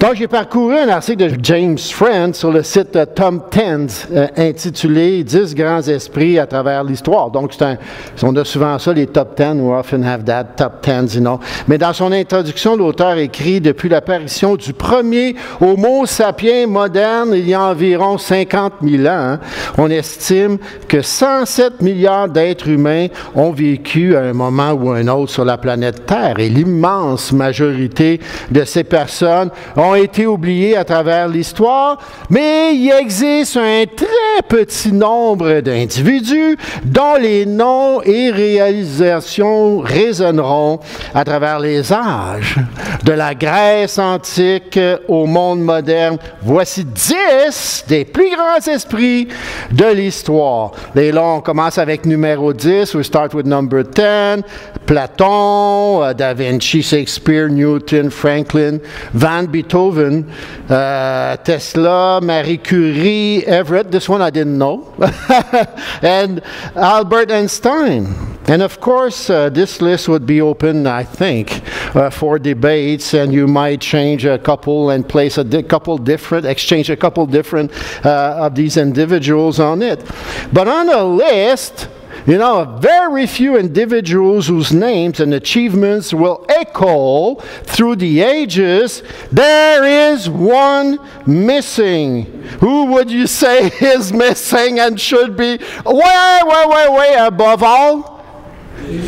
Donc, j'ai parcouru un article de James Friend sur le site Tom Tens euh, intitulé 10 grands esprits à travers l'histoire. Donc, c'est un, on a souvent ça, les top 10, we often have that, top 10, you know. Mais dans son introduction, l'auteur écrit Depuis l'apparition du premier Homo sapiens moderne, il y a environ 50 000 ans, on estime que 107 milliards d'êtres humains ont vécu à un moment ou un autre sur la planète Terre. Et l'immense majorité de ces personnes ont ont été oubliés à travers l'histoire, mais il existe un très petit nombre d'individus dont les noms et réalisations résonneront à travers les âges. De la Grèce antique au monde moderne, voici dix des plus grands esprits de l'histoire. Et là, on commence avec numéro 10, we start with number 10, Platon, Da Vinci, Shakespeare, Newton, Franklin, Van Beethoven, Beethoven, uh, Tesla, Marie Curie, Everett, this one I didn't know, and Albert Einstein. And of course, uh, this list would be open, I think, uh, for debates, and you might change a couple and place a di- couple different, exchange a couple different uh, of these individuals on it. But on a list, you know, very few individuals whose names and achievements will echo through the ages. There is one missing. Who would you say is missing and should be way, way, way, way above all?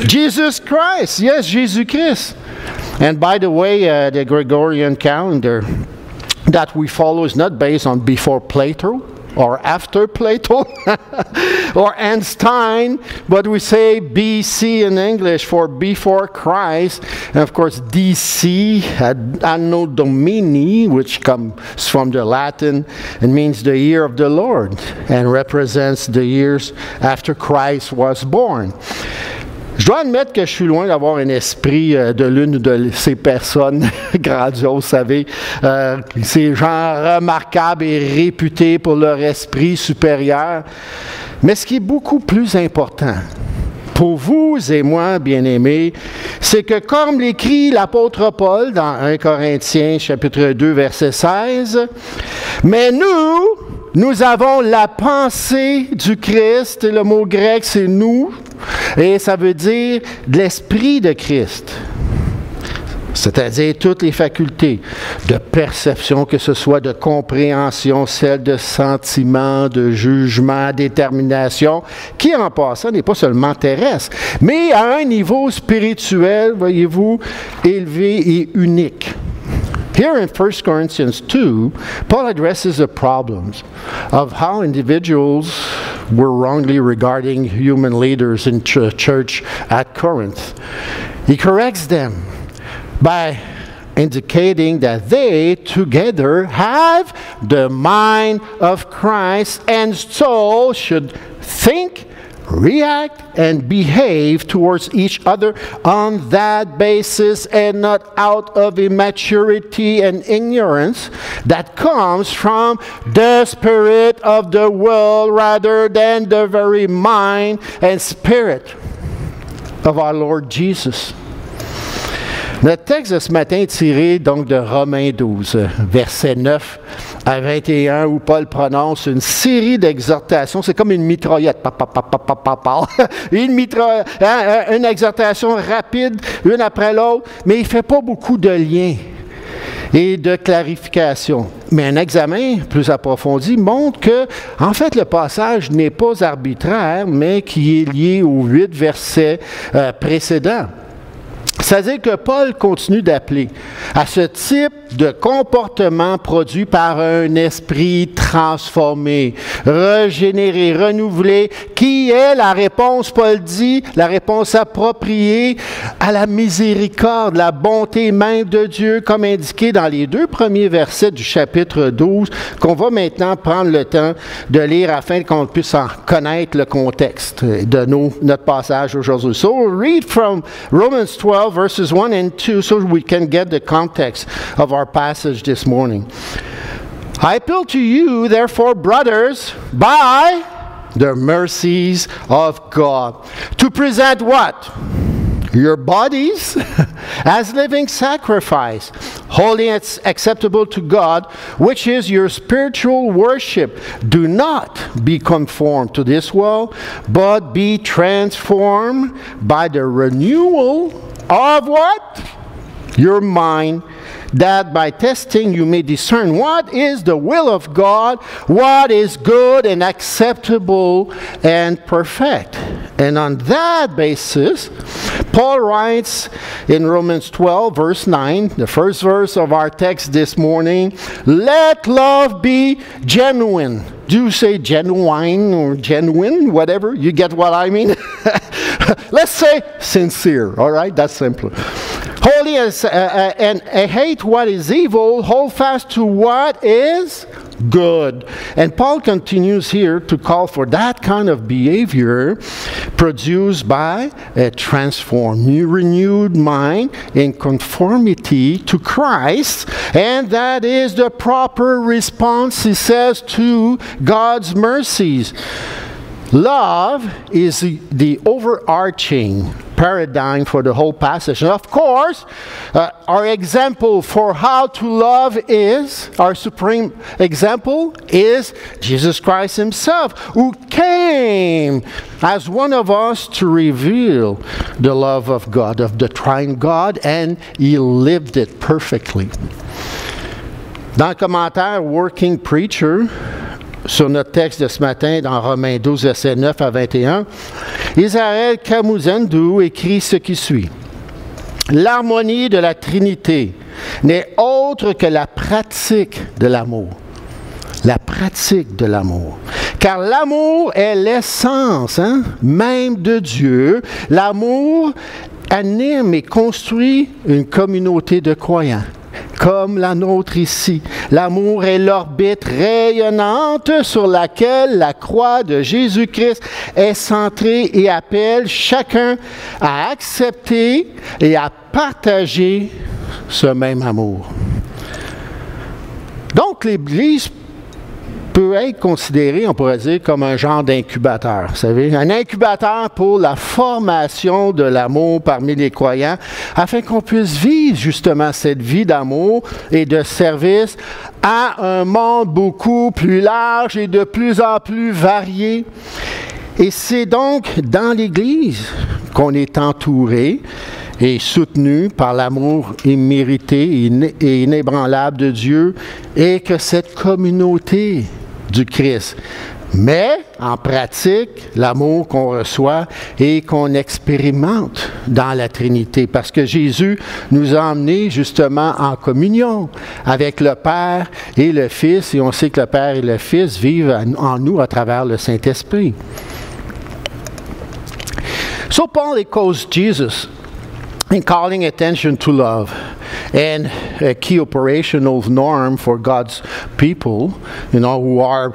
Jesus Christ. Yes, Jesus Christ. And by the way, uh, the Gregorian calendar that we follow is not based on before Plato or after Plato or Einstein, but we say BC in English for before Christ. And of course, DC, Anno Domini, which comes from the Latin and means the year of the Lord and represents the years after Christ was born. Je dois admettre que je suis loin d'avoir un esprit euh, de l'une de ces personnes grandioses, vous savez, euh, ces gens remarquables et réputés pour leur esprit supérieur. Mais ce qui est beaucoup plus important, pour vous et moi, bien-aimés, c'est que comme l'écrit l'apôtre Paul dans 1 Corinthiens chapitre 2 verset 16, mais nous, nous avons la pensée du Christ, et le mot grec c'est nous, et ça veut dire l'esprit de Christ. C'est-à-dire toutes les facultés de perception, que ce soit de compréhension, celle de sentiment, de jugement, détermination, qui en passant n'est pas seulement terrestre, mais à un niveau spirituel, voyez-vous, élevé et unique. Here in 1 Corinthians 2, Paul addresses the problems of how individuals were wrongly regarding human leaders in ch- church at Corinth. He corrects them by indicating that they together have the mind of Christ and so should think react and behave towards each other on that basis and not out of immaturity and ignorance that comes from the spirit of the world rather than the very mind and spirit of our Lord Jesus. Notre texte de ce matin est tiré donc de Romains 12, verset 9 à 21, où Paul prononce une série d'exhortations. C'est comme une mitraillette. Une, mitra... une exhortation rapide, une après l'autre, mais il ne fait pas beaucoup de liens et de clarification. Mais un examen plus approfondi montre que, en fait, le passage n'est pas arbitraire, mais qui est lié aux huit versets euh, précédents. C'est-à-dire que Paul continue d'appeler à ce type de comportement produit par un esprit transformé, régénéré, renouvelé, qui est la réponse, Paul dit, la réponse appropriée à la miséricorde, la bonté même de Dieu, comme indiqué dans les deux premiers versets du chapitre 12, qu'on va maintenant prendre le temps de lire afin qu'on puisse en connaître le contexte de notre passage aujourd'hui. So read from Romans 12, verses 1 and 2 so we can get the context of our passage this morning. I appeal to you, therefore, brothers, by the mercies of God, to present what? your bodies as living sacrifice, holy and acceptable to God, which is your spiritual worship. Do not be conformed to this world, but be transformed by the renewal of what? Your mind that by testing you may discern what is the will of God, what is good and acceptable and perfect. And on that basis, Paul writes in Romans 12, verse 9, the first verse of our text this morning let love be genuine. Do you say genuine or genuine? Whatever. You get what I mean? Let's say sincere, all right? That's simpler. Holy as, uh, uh, and uh, hate what is evil, hold fast to what is good. And Paul continues here to call for that kind of behavior produced by a transformed, renewed mind in conformity to Christ. And that is the proper response, he says, to God's mercies. Love is the, the, overarching paradigm for the whole passage. And of course, uh, our example for how to love is, our supreme example is Jesus Christ Himself, who came as one of us to reveal the love of God, of the Trine God, and He lived it perfectly. Dans le commentaire Working Preacher, sur notre texte de ce matin dans Romains 12, versets 9 à 21, Israël Kamuzendou écrit ce qui suit. L'harmonie de la Trinité n'est autre que la pratique de l'amour. La pratique de l'amour. Car l'amour est l'essence hein, même de Dieu. L'amour anime et construit une communauté de croyants comme la nôtre ici. L'amour est l'orbite rayonnante sur laquelle la croix de Jésus-Christ est centrée et appelle chacun à accepter et à partager ce même amour. Donc l'Église peut être considéré, on pourrait dire, comme un genre d'incubateur. Vous savez, un incubateur pour la formation de l'amour parmi les croyants, afin qu'on puisse vivre justement cette vie d'amour et de service à un monde beaucoup plus large et de plus en plus varié. Et c'est donc dans l'Église qu'on est entouré et soutenu par l'amour immérité et inébranlable de Dieu et que cette communauté du Christ. Mais en pratique, l'amour qu'on reçoit et qu'on expérimente dans la Trinité, parce que Jésus nous a emmenés justement en communion avec le Père et le Fils, et on sait que le Père et le Fils vivent en nous à travers le Saint-Esprit. So Paul echoes Jesus in calling attention to love. And a key operational norm for God's people, you know, who are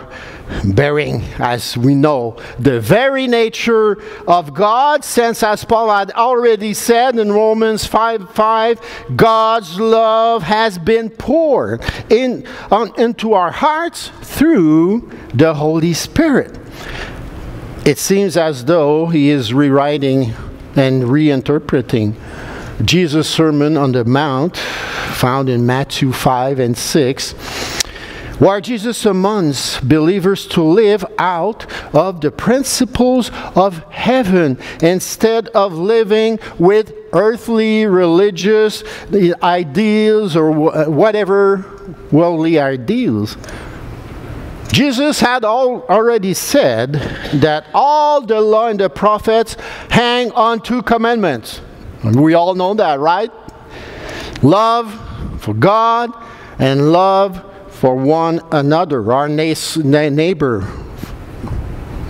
bearing, as we know, the very nature of God, since as Paul had already said in Romans 5 5, God's love has been poured in, on, into our hearts through the Holy Spirit. It seems as though he is rewriting and reinterpreting Jesus' Sermon on the Mount, found in Matthew 5 and 6, where Jesus summons believers to live out of the principles of heaven instead of living with earthly religious ideals or whatever worldly ideals. Jesus had already said that all the law and the prophets hang on two commandments we all know that, right? Love for God and love for one another, our neighbor.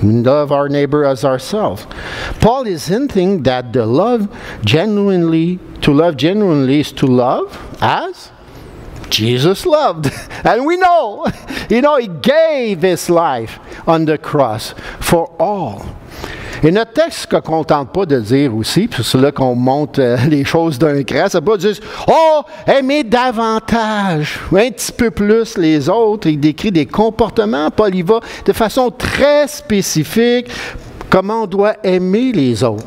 Love our neighbor as ourselves. Paul is hinting that the love genuinely, to love genuinely is to love as Jesus loved. And we know, you know, he gave his life on the cross for all. Et notre texte ne contente pas de dire aussi, puis c'est là qu'on monte euh, les choses d'un cran, ça pas dire Oh, aimez davantage, un petit peu plus les autres. Il décrit des comportements. Paul y va de façon très spécifique, comment on doit aimer les autres.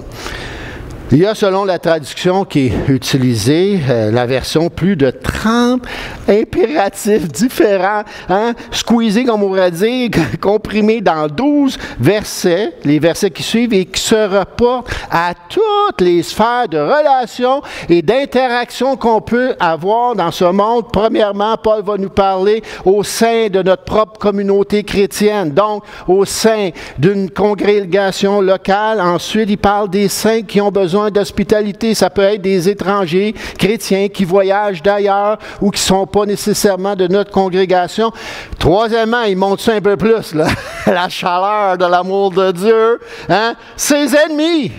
Il y a, selon la traduction qui est utilisée, euh, la version, plus de 30 impératifs différents, hein, squeezés, comme on pourrait dire, comprimés dans 12 versets, les versets qui suivent, et qui se reportent à toutes les sphères de relations et d'interaction qu'on peut avoir dans ce monde. Premièrement, Paul va nous parler au sein de notre propre communauté chrétienne, donc au sein d'une congrégation locale. Ensuite, il parle des saints qui ont besoin d'hospitalité. Ça peut être des étrangers chrétiens qui voyagent d'ailleurs ou qui ne sont pas nécessairement de notre congrégation. Troisièmement, il monte ça un peu plus, la chaleur de l'amour de Dieu. Hein? Ses ennemis.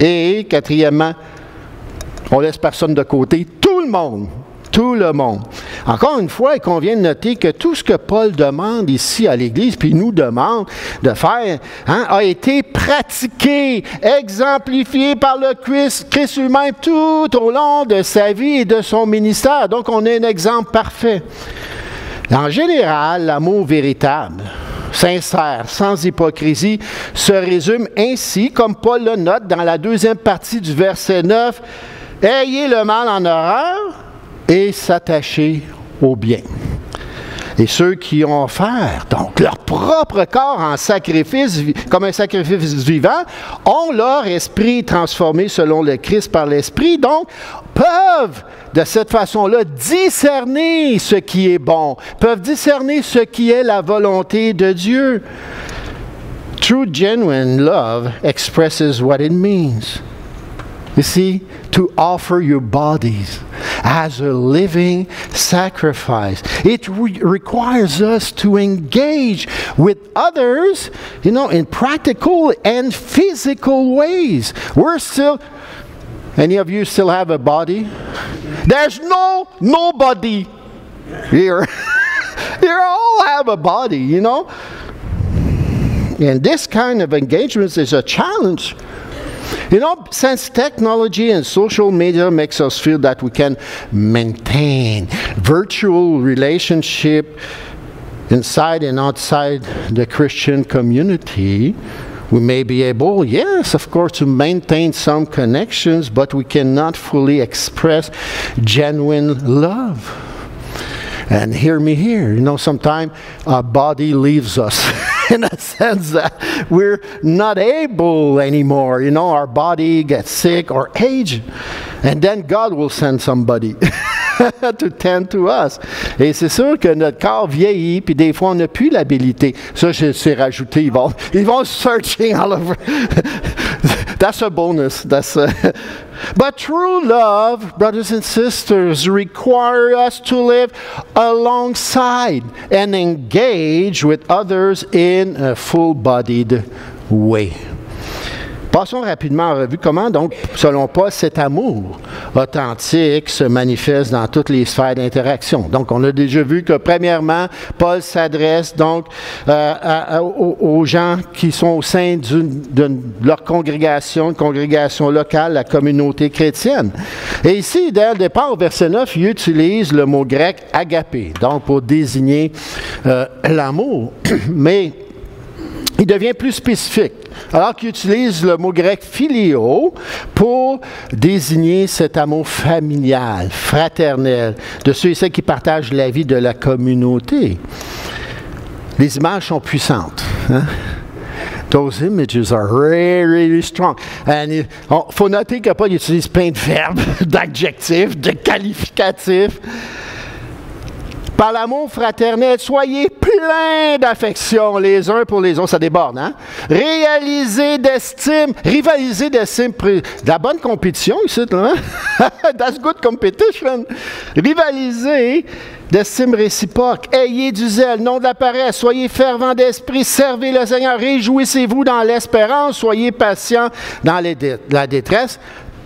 Et quatrièmement, on laisse personne de côté, tout le monde tout le monde. Encore une fois, il convient de noter que tout ce que Paul demande ici à l'Église, puis nous demande de faire, hein, a été pratiqué, exemplifié par le Christ, Christ lui-même tout au long de sa vie et de son ministère. Donc, on a un exemple parfait. En général, l'amour véritable, sincère, sans hypocrisie, se résume ainsi, comme Paul le note dans la deuxième partie du verset 9, Ayez le mal en horreur et s'attacher au bien. Et ceux qui ont offert donc leur propre corps en sacrifice, comme un sacrifice vivant, ont leur esprit transformé selon le Christ par l'esprit, donc peuvent de cette façon-là discerner ce qui est bon, peuvent discerner ce qui est la volonté de Dieu. True genuine love expresses what it means. You see, to offer your bodies as a living sacrifice. It re- requires us to engage with others, you know, in practical and physical ways. We're still, any of you still have a body? There's no nobody here. you all have a body, you know. And this kind of engagement is a challenge you know, since technology and social media makes us feel that we can maintain virtual relationship inside and outside the Christian community, we may be able, yes, of course, to maintain some connections, but we cannot fully express genuine love. And hear me here, you know, sometimes our body leaves us. in a sense that we're not able anymore. You know, our body gets sick or age, and then God will send somebody. to tend to us. Et c'est sûr que notre corps vieillit, puis des fois, on n'a plus l'habilité. Ça, je sais rajouter. Ils vont, ils vont searching all over. That's a bonus. That's a but true love, brothers and sisters, require us to live alongside and engage with others in a full-bodied way. Passons rapidement en revue comment, donc, selon Paul, cet amour authentique se manifeste dans toutes les sphères d'interaction. Donc, on a déjà vu que, premièrement, Paul s'adresse donc euh, aux, gens qui sont au sein de leur congrégation, une congrégation locale, la communauté chrétienne. Et ici, dès le départ, au verset 9, il utilise le mot grec agapé, donc pour désigner euh, l'amour. Mais il devient plus spécifique alors qu'il utilise le mot grec philéo pour désigner cet amour familial, fraternel, de ceux et celles qui partagent la vie de la communauté. Les images sont puissantes. Hein? Those images are really, really strong. Il faut noter que Paul utilise plein de verbes, d'adjectifs, de qualificatifs par l'amomo fraternel, soyez pleins d'affection les uns pour les autres. Ça déborde, hein? Réalisez d'estime, rivalisez d'estime, de la bonne compétition ici, là, hein? That's good competition. Rivalisez d'estime réciproque. Ayez du zèle, non de la paresse. Soyez fervents d'esprit. Servez le Seigneur. Réjouissez-vous dans l'espérance. Soyez patients dans la détresse.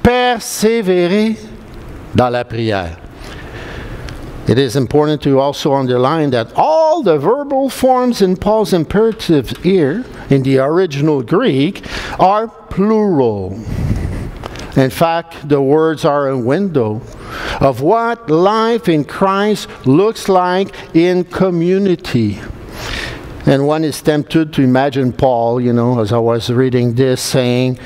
Persévérez dans la prière. It is important to also underline that all the verbal forms in Paul's imperative here in the original Greek are plural. In fact, the words are a window of what life in Christ looks like in community. And one is tempted to imagine Paul, you know, as I was reading this, saying,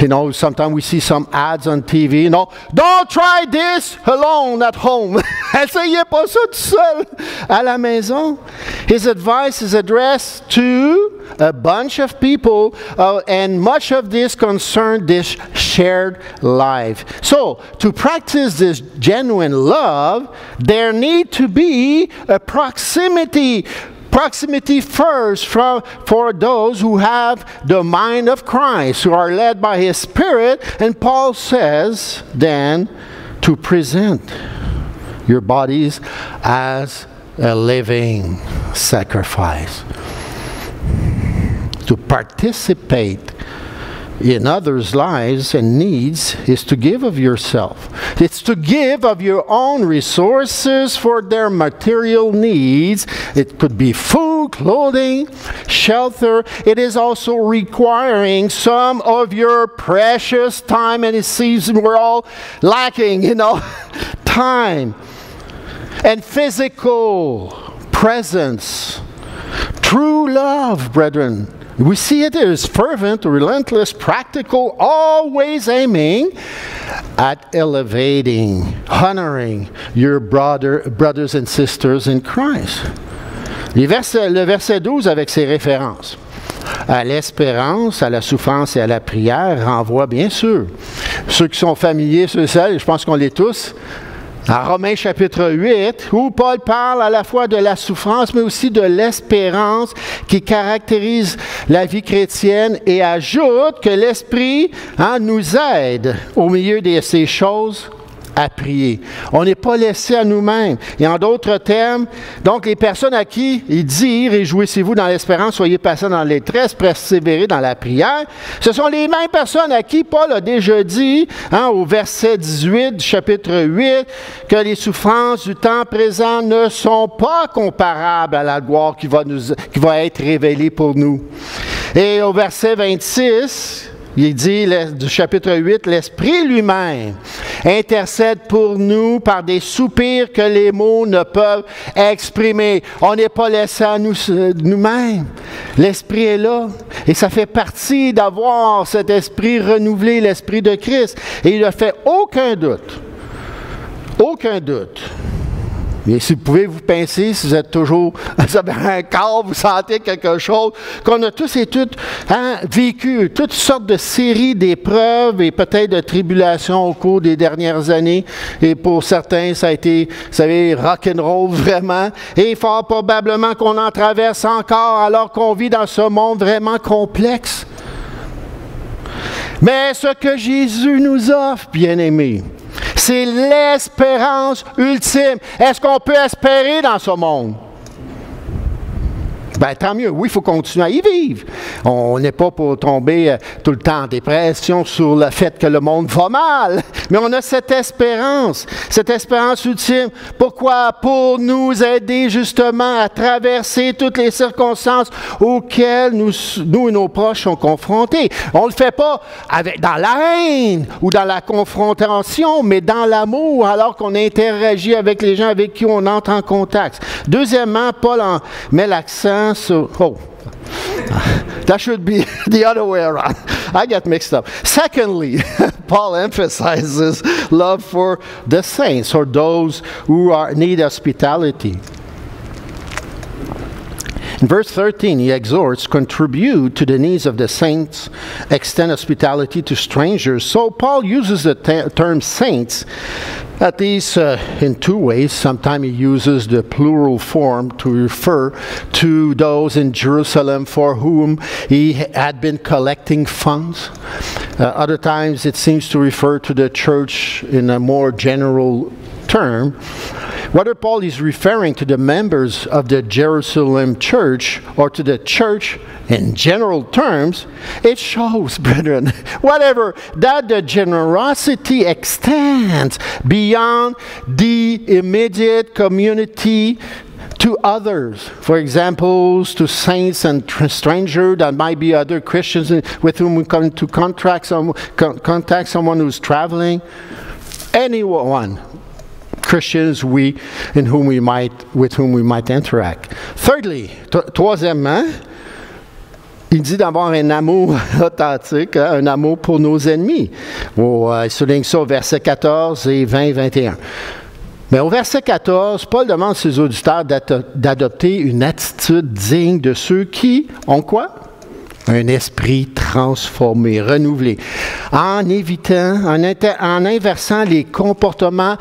you know, sometimes we see some ads on TV, you know, don't try this alone at home. Essayez pas ça tout seul à la maison. His advice is addressed to a bunch of people, uh, and much of this concerned this shared life. So, to practice this genuine love, there need to be a proximity proximity first for, for those who have the mind of Christ, who are led by His Spirit. And Paul says then to present your bodies as a living sacrifice, to participate in others' lives and needs is to give of yourself. It's to give of your own resources for their material needs. It could be food, clothing, shelter. It is also requiring some of your precious time, and it seems we're all lacking, you know, time and physical presence. True love, brethren we see it as fervent, relentless, practical, always aiming at elevating, honoring your brother, brothers and sisters in Christ. Le verset, le verset 12 avec ses références à l'espérance, à la souffrance et à la prière renvoie bien sûr. Ceux qui sont familiers sur ça, je pense qu'on l'est tous, à Romains chapitre 8, où Paul parle à la fois de la souffrance, mais aussi de l'espérance qui caractérise la vie chrétienne et ajoute que l'Esprit hein, nous aide au milieu de ces choses à prier. On n'est pas laissé à nous-mêmes. Et en d'autres termes, donc les personnes à qui il dit Réjouissez-vous dans l'espérance, soyez patients dans les tresses, persévérez dans la prière, ce sont les mêmes personnes à qui Paul a déjà dit, hein, au verset 18 du chapitre 8, que les souffrances du temps présent ne sont pas comparables à la gloire qui va, nous, qui va être révélée pour nous. Et au verset 26, il dit du chapitre 8, l'Esprit lui-même intercède pour nous par des soupirs que les mots ne peuvent exprimer. On n'est pas laissé à nous, nous-mêmes. L'Esprit est là. Et ça fait partie d'avoir cet esprit renouvelé, l'Esprit de Christ. Et il ne fait aucun doute. Aucun doute et si vous pouvez vous pincer, si vous êtes toujours, vous avez un corps, vous sentez quelque chose, qu'on a tous et toutes hein, vécu toutes sortes de séries d'épreuves et peut-être de tribulations au cours des dernières années. Et pour certains, ça a été, vous savez, rock'n'roll vraiment. Et fort probablement qu'on en traverse encore alors qu'on vit dans ce monde vraiment complexe. Mais ce que Jésus nous offre, bien aimés, c'est l'espérance ultime. Est-ce qu'on peut espérer dans ce monde? Ben, tant mieux. Oui, il faut continuer à y vivre. On n'est pas pour tomber euh, tout le temps en dépression sur le fait que le monde va mal. Mais on a cette espérance, cette espérance ultime. Pourquoi? Pour nous aider justement à traverser toutes les circonstances auxquelles nous, nous et nos proches sont confrontés. On ne le fait pas dans la haine ou dans la confrontation, mais dans l'amour, alors qu'on interagit avec les gens avec qui on entre en contact. Deuxièmement, Paul en met l'accent so, oh, that should be the other way around. I get mixed up. Secondly, Paul emphasizes love for the saints or those who are, need hospitality. In verse 13, he exhorts, contribute to the needs of the saints, extend hospitality to strangers. So Paul uses the term saints at least uh, in two ways. Sometimes he uses the plural form to refer to those in Jerusalem for whom he had been collecting funds. Uh, other times it seems to refer to the church in a more general term. Whether Paul is referring to the members of the Jerusalem church or to the church in general terms, it shows, brethren, whatever, that the generosity extends beyond the immediate community to others. For example, to saints and strangers that might be other Christians with whom we come to contact, some, contact someone who's traveling. Anyone Christians we, in whom we might, with whom we might interact. Thirdly, troisièmement, il dit d'avoir un amour authentique, hein, un amour pour nos ennemis. Euh, il souligne ça au verset 14 et 20 21. Mais au verset 14, Paul demande à ses auditeurs d'adopter une attitude digne de ceux qui ont quoi? Un esprit transformé, renouvelé, en évitant, en inversant les comportements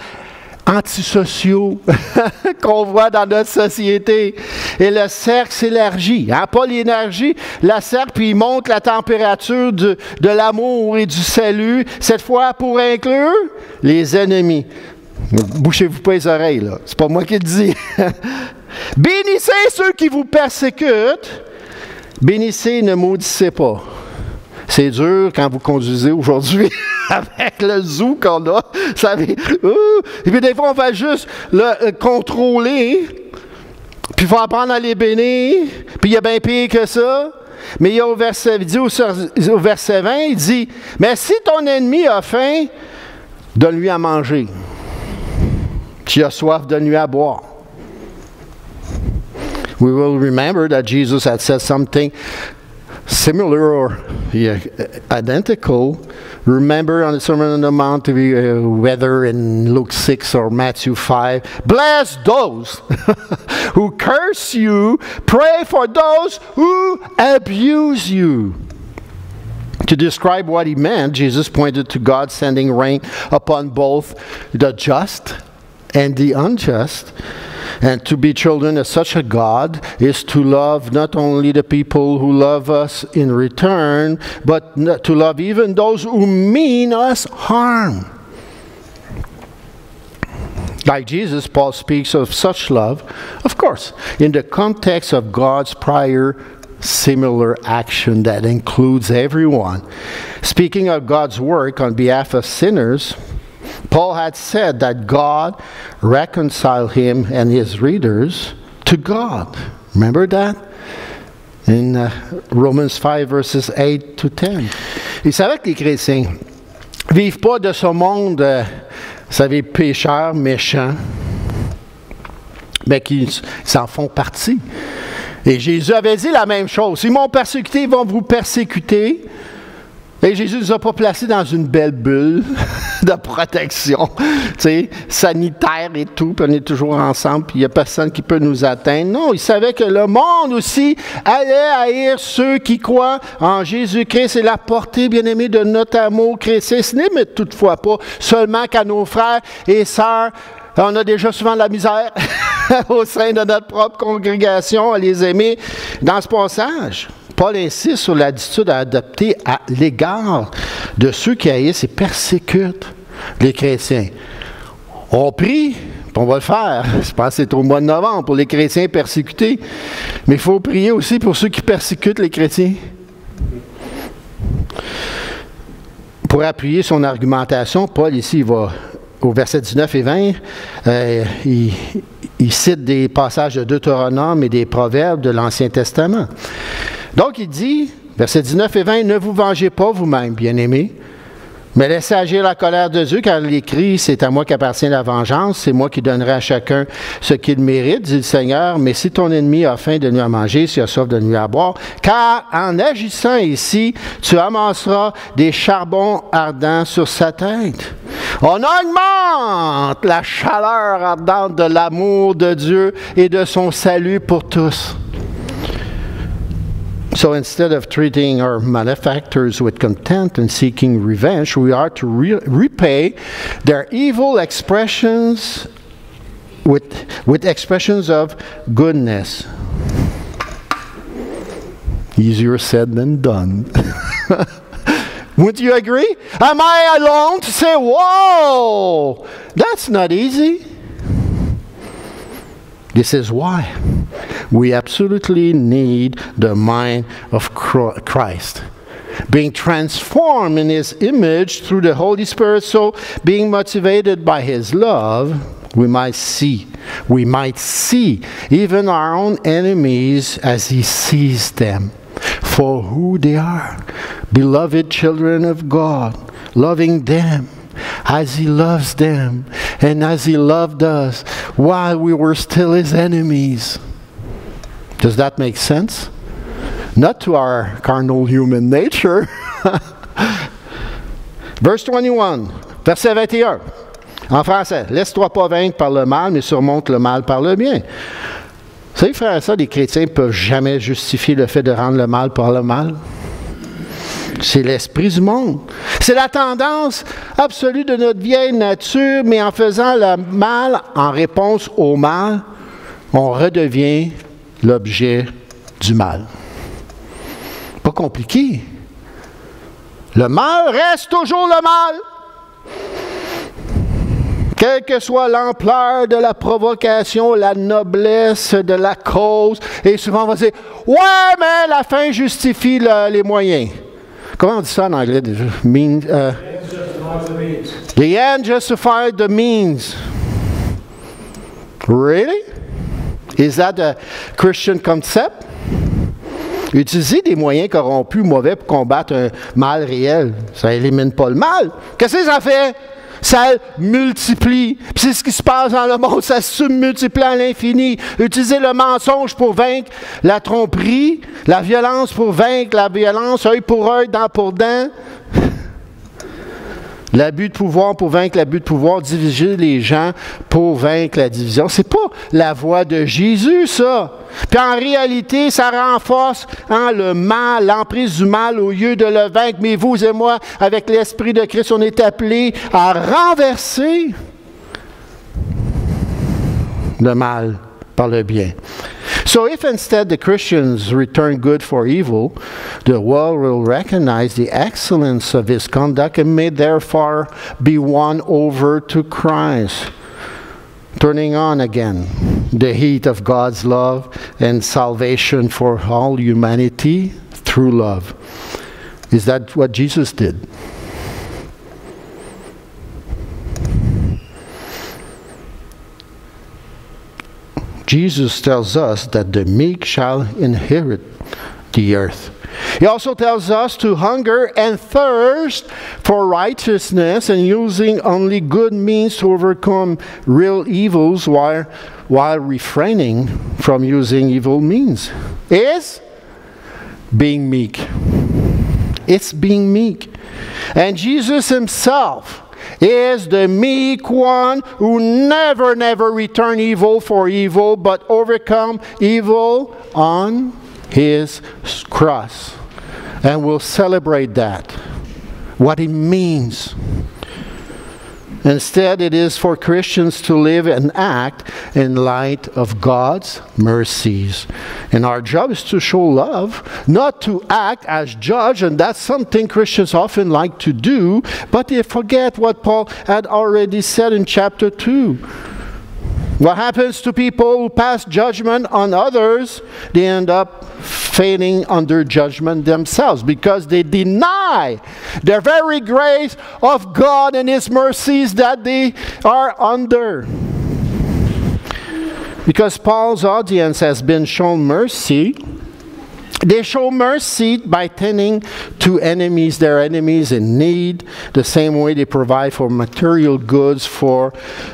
antisociaux qu'on voit dans notre société. Et le cercle s'élargit. Hein? Pas l'énergie, le cercle, puis il monte la température de, de l'amour et du salut, cette fois pour inclure les ennemis. Bouchez-vous pas les oreilles, là. C'est pas moi qui le dis. Bénissez ceux qui vous persécutent. Bénissez, ne maudissez pas. C'est dur quand vous conduisez aujourd'hui avec le zoo qu'on a. Ça et puis des fois, on va juste le euh, contrôler. Puis il faut apprendre à les bénir. Puis il y a bien pire que ça. Mais il y a au verset, au, verset 20, il dit, mais si ton ennemi a faim, donne-lui à manger. Tu as soif, donne-lui à boire. We will remember that Jesus had said something similar or yeah, identical. Remember on the Sermon on the Mount, uh, whether in Luke 6 or Matthew 5, bless those who curse you, pray for those who abuse you. To describe what he meant, Jesus pointed to God sending rain upon both the just and the unjust. And to be children of such a God is to love not only the people who love us in return, but to love even those who mean us harm. Like Jesus, Paul speaks of such love, of course, in the context of God's prior similar action that includes everyone. Speaking of God's work on behalf of sinners, Paul had said that God reconciled him and his readers to God. Remember that? In uh, Romans 5, verses 8 to 10. Il savait que les chrétiens ne vivent pas de ce monde, euh, vous savez, pécheurs, méchants, mais qu'ils s'en font partie. Et Jésus avait dit la même chose. S'ils m'ont persécuté, ils vont vous persécuter. Et Jésus ne nous a pas placés dans une belle bulle de protection, sanitaire et tout, puis on est toujours ensemble, puis il n'y a personne qui peut nous atteindre. Non, il savait que le monde aussi allait haïr ceux qui croient en Jésus-Christ et la portée, bien-aimée, de notre amour chrétien. Ce n'est mais toutefois pas seulement qu'à nos frères et sœurs, on a déjà souvent de la misère au sein de notre propre congrégation à les aimer dans ce passage. Paul insiste sur l'attitude à adopter à l'égard de ceux qui haïssent et persécutent les chrétiens. On prie, on va le faire. Je pense que c'est au mois de novembre pour les chrétiens persécutés. Mais il faut prier aussi pour ceux qui persécutent les chrétiens. Pour appuyer son argumentation, Paul ici va au verset 19 et 20, euh, il, il, cite des passages de Deutéronome et des proverbes de l'Ancien Testament. Donc il dit, versets 19 et 20, ne vous vengez pas vous-même, bien-aimés, mais laissez agir la colère de Dieu, car il écrit, c'est à moi qu'appartient la vengeance, c'est moi qui donnerai à chacun ce qu'il mérite, dit le Seigneur, mais si ton ennemi a faim, de nuit à manger, s'il a soif, de nuit à boire, car en agissant ici, tu amasseras des charbons ardents sur sa tête. On augmente la chaleur ardente de l'amour de Dieu et de son salut pour tous. So instead of treating our malefactors with contempt and seeking revenge, we are to re- repay their evil expressions with, with expressions of goodness. Easier said than done. Would you agree? Am I alone to say, whoa, that's not easy? This is why we absolutely need the mind of Christ. Being transformed in His image through the Holy Spirit, so being motivated by His love, we might see, we might see even our own enemies as He sees them for who they are beloved children of God, loving them as He loves them, and as He loved us while we were still His enemies. Does that make sense? Not to our carnal human nature. Verse 21, verset 21. En français, laisse-toi pas vaincre par le mal, mais surmonte le mal par le bien. Vous savez, frère, ça, les chrétiens peuvent jamais justifier le fait de rendre le mal par le mal. C'est l'esprit du monde. C'est la tendance absolue de notre vieille nature, mais en faisant le mal en réponse au mal, on redevient l'objet du mal. Pas compliqué. Le mal reste toujours le mal. Quelle que soit l'ampleur de la provocation, la noblesse de la cause, et souvent on va dire Ouais, mais la fin justifie les moyens. Comment on dit ça en anglais déjà? Mean, uh, the end justified the means. Really? Is that a Christian concept? Utiliser des moyens corrompus, mauvais pour combattre un mal réel, ça élimine pas le mal. Qu'est-ce que ça fait? Ça multiplie. c'est ce qui se passe dans le monde, ça se multiplie à l'infini. Utiliser le mensonge pour vaincre la tromperie, la violence pour vaincre la violence, œil pour œil, dent pour dent. L'abus de pouvoir pour vaincre l'abus de pouvoir, diviser les gens pour vaincre la division. C'est pas la voie de Jésus, ça. Puis en réalité, ça renforce hein, le mal, l'emprise du mal au lieu de le vaincre. Mais vous et moi, avec l'Esprit de Christ, on est appelés à renverser le mal par le bien. So, if instead the Christians return good for evil, the world will recognize the excellence of his conduct and may therefore be won over to Christ. Turning on again the heat of God's love and salvation for all humanity through love. Is that what Jesus did? Jesus tells us that the meek shall inherit the earth. He also tells us to hunger and thirst for righteousness and using only good means to overcome real evils while, while refraining from using evil means. Is being meek. It's being meek. And Jesus himself is the meek one who never, never return evil for evil, but overcome evil on his cross. And we'll celebrate that, what it means. Instead, it is for Christians to live and act in light of God's mercies. And our job is to show love, not to act as judge, and that's something Christians often like to do, but they forget what Paul had already said in chapter 2 what happens to people who pass judgment on others? They end up failing under judgment themselves because they deny the very grace of God and His mercies that they are under. Because Paul's audience has been shown mercy they show mercy by tending to enemies, their enemies in need, the same way they provide for material goods for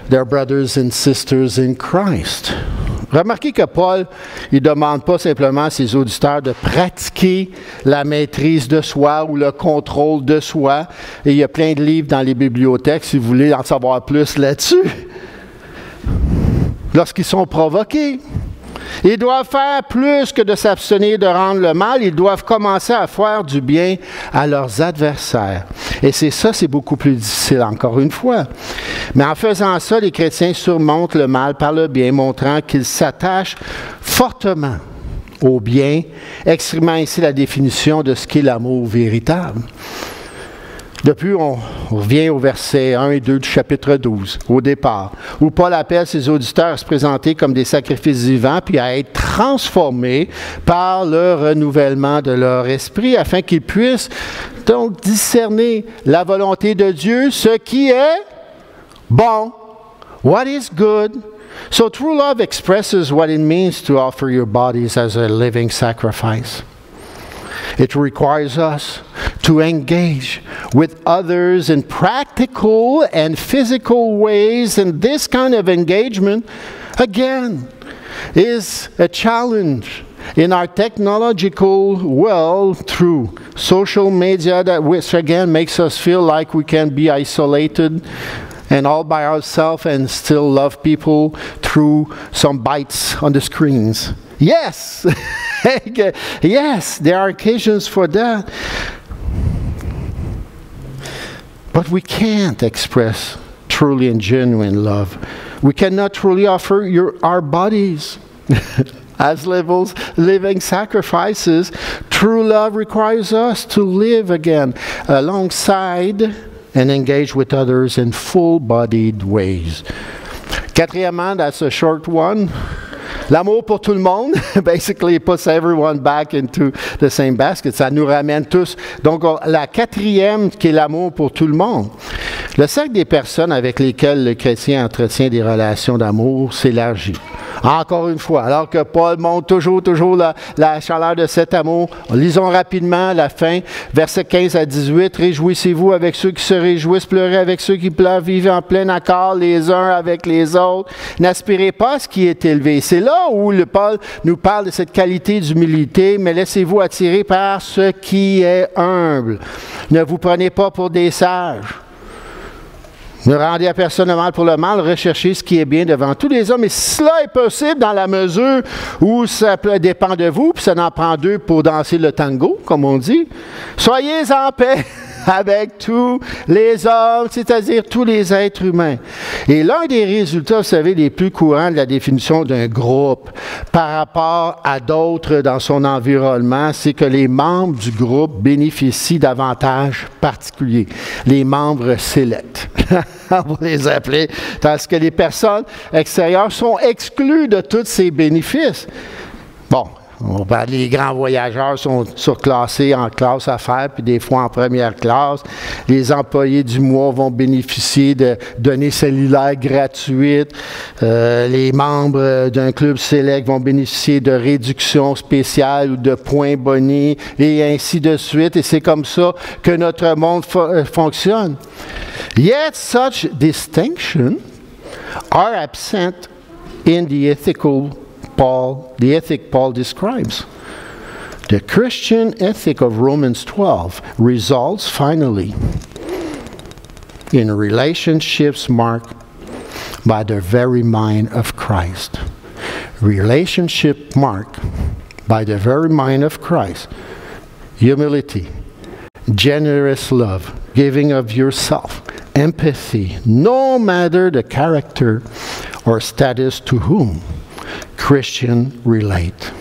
their brothers and sisters in Christ. Remarquez que Paul, il ne demande pas simplement à ses auditeurs de pratiquer la maîtrise de soi ou le contrôle de soi. Et il y a plein de livres dans les bibliothèques si vous voulez en savoir plus là-dessus. Lorsqu'ils sont provoqués. Ils doivent faire plus que de s'abstenir de rendre le mal, ils doivent commencer à faire du bien à leurs adversaires. Et c'est ça, c'est beaucoup plus difficile, encore une fois. Mais en faisant ça, les chrétiens surmontent le mal par le bien, montrant qu'ils s'attachent fortement au bien, exprimant ici la définition de ce qu'est l'amour véritable. Depuis, on, revient au verset 1 et 2 du chapitre 12, au départ, où Paul appelle ses auditeurs à se présenter comme des sacrifices vivants, puis à être transformés par le renouvellement de leur esprit, afin qu'ils puissent donc discerner la volonté de Dieu, ce qui est bon, what is good? So true love expresses what it means to offer your bodies as a living sacrifice. It requires us to engage with others in practical and physical ways. And this kind of engagement, again, is a challenge in our technological world through social media that which again makes us feel like we can be isolated and all by ourselves and still love people through some bites on the screens. Yes, yes, there are occasions for that. But we can't express truly and genuine love. We cannot truly offer your, our bodies as levels, living sacrifices. True love requires us to live again alongside and engage with others in full bodied ways. Quatrièmement, that's a short one. L'amour pour tout le monde, basically puts everyone back into the same basket. Ça nous ramène tous. Donc, la quatrième, qui est l'amour pour tout le monde. Le cercle des personnes avec lesquelles le chrétien entretient des relations d'amour s'élargit. Encore une fois, alors que Paul montre toujours, toujours la, chaleur de cet amour. Lisons rapidement la fin, versets 15 à 18. Réjouissez-vous avec ceux qui se réjouissent, pleurez avec ceux qui pleurent, vivez en plein accord les uns avec les autres. N'aspirez pas à ce qui est élevé. C'est là où le Paul nous parle de cette qualité d'humilité, mais laissez-vous attirer par ce qui est humble. Ne vous prenez pas pour des sages. Ne rendez à personne le mal pour le mal, recherchez ce qui est bien devant tous les hommes. Et cela est possible dans la mesure où ça dépend de vous, puis ça n'en prend deux pour danser le tango, comme on dit. Soyez en paix. avec tous les hommes, c'est-à-dire tous les êtres humains. Et l'un des résultats, vous savez, les plus courants de la définition d'un groupe par rapport à d'autres dans son environnement, c'est que les membres du groupe bénéficient d'avantages particuliers. Les membres sélects, on va les appeler, parce que les personnes extérieures sont exclues de tous ces bénéfices. Bon, les grands voyageurs sont surclassés en classe affaires, puis des fois en première classe. Les employés du mois vont bénéficier de données cellulaires gratuites. Euh, les membres d'un club select vont bénéficier de réductions spéciales ou de points bonnets, et ainsi de suite. Et c'est comme ça que notre monde euh, fonctionne. Yet such distinctions are absent in the ethical Paul, the ethic Paul describes. The Christian ethic of Romans 12 results finally in relationships marked by the very mind of Christ. Relationship marked by the very mind of Christ. Humility, generous love, giving of yourself, empathy, no matter the character or status to whom Christian relate.